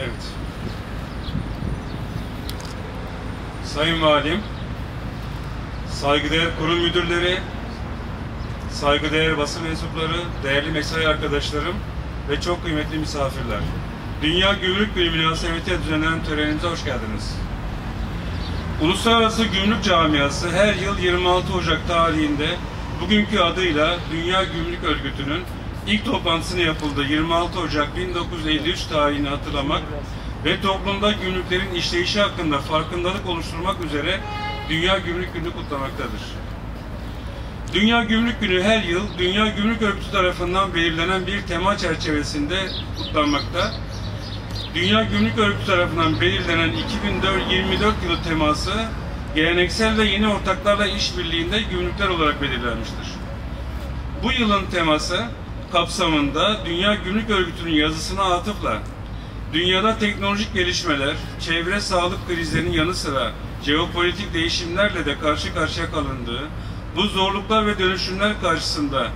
Evet. Sayın Valim, saygıdeğer kurum müdürleri, saygıdeğer basın mensupları, değerli mesai arkadaşlarım ve çok kıymetli misafirler. Dünya Gümrük Günü münasebetiyle düzenlenen törenimize hoş geldiniz. Uluslararası Gümrük Camiası her yıl 26 Ocak tarihinde bugünkü adıyla Dünya Gümrük Örgütü'nün ilk toplantısını yapıldığı 26 Ocak 1953 tarihini hatırlamak ve toplumda gümrüklerin işleyişi hakkında farkındalık oluşturmak üzere Dünya Gümrük Günü kutlamaktadır. Dünya Gümrük Günü her yıl Dünya Gümrük Örgütü tarafından belirlenen bir tema çerçevesinde kutlanmakta. Dünya Gümrük Örgütü tarafından belirlenen 2024 yılı teması geleneksel ve yeni ortaklarla işbirliğinde gümrükler olarak belirlenmiştir. Bu yılın teması kapsamında Dünya Gümrük Örgütü'nün yazısına atıfla dünyada teknolojik gelişmeler, çevre sağlık krizlerinin yanı sıra jeopolitik değişimlerle de karşı karşıya kalındığı, bu zorluklar ve dönüşümler karşısında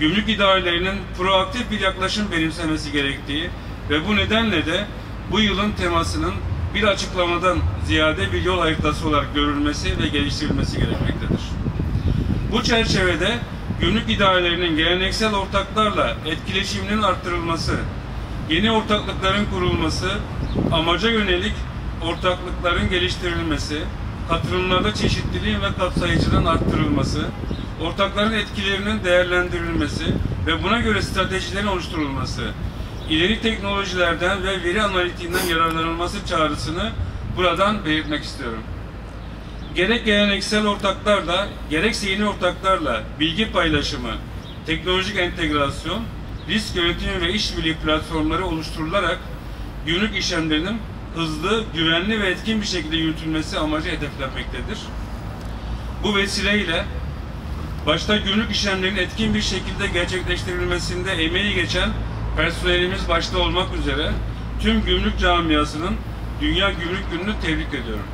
gümrük idarelerinin proaktif bir yaklaşım benimsemesi gerektiği ve bu nedenle de bu yılın temasının bir açıklamadan ziyade bir yol haritası olarak görülmesi ve geliştirilmesi gerekmektedir. Bu çerçevede gümrük idarelerinin geleneksel ortaklarla etkileşiminin arttırılması, yeni ortaklıkların kurulması, amaca yönelik ortaklıkların geliştirilmesi, katılımlarda çeşitliliğin ve kapsayıcılığın arttırılması, ortakların etkilerinin değerlendirilmesi ve buna göre stratejilerin oluşturulması, ileri teknolojilerden ve veri analitiğinden yararlanılması çağrısını buradan belirtmek istiyorum. Gerek geleneksel ortaklarla, gerekse yeni ortaklarla bilgi paylaşımı, teknolojik entegrasyon, risk yönetimi ve işbirliği platformları oluşturularak günlük işlemlerinin hızlı, güvenli ve etkin bir şekilde yürütülmesi amacı hedeflenmektedir. Bu vesileyle başta günlük işlemlerin etkin bir şekilde gerçekleştirilmesinde emeği geçen personelimiz başta olmak üzere tüm gümrük camiasının Dünya Gümrük Günü'nü tebrik ediyorum.